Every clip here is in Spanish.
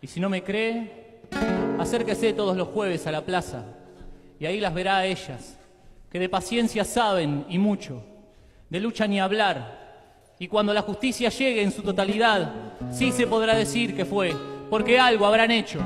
Y si no me cree, acérquese todos los jueves a la plaza y ahí las verá a ellas, que de paciencia saben y mucho, de lucha ni hablar. Y cuando la justicia llegue en su totalidad, sí se podrá decir que fue, porque algo habrán hecho.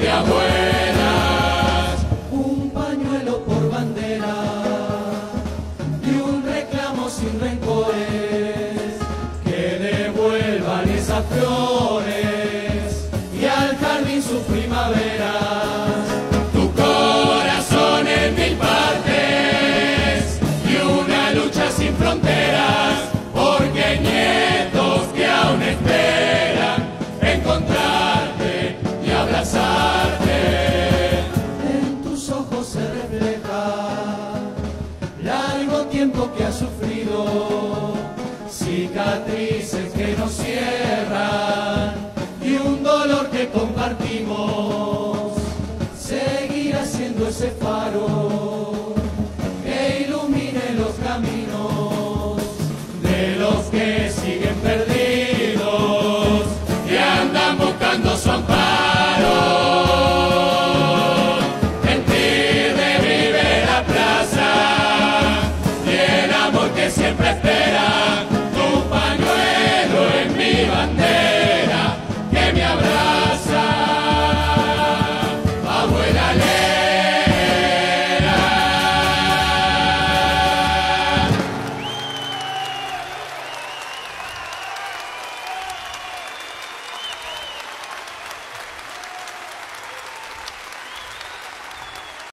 Yeah. tiempo que ha sufrido, cicatrices que nos cierran y un dolor que compartimos, seguirá siendo ese faro que ilumine los caminos de los que siguen perdidos y andan buscando su amparo.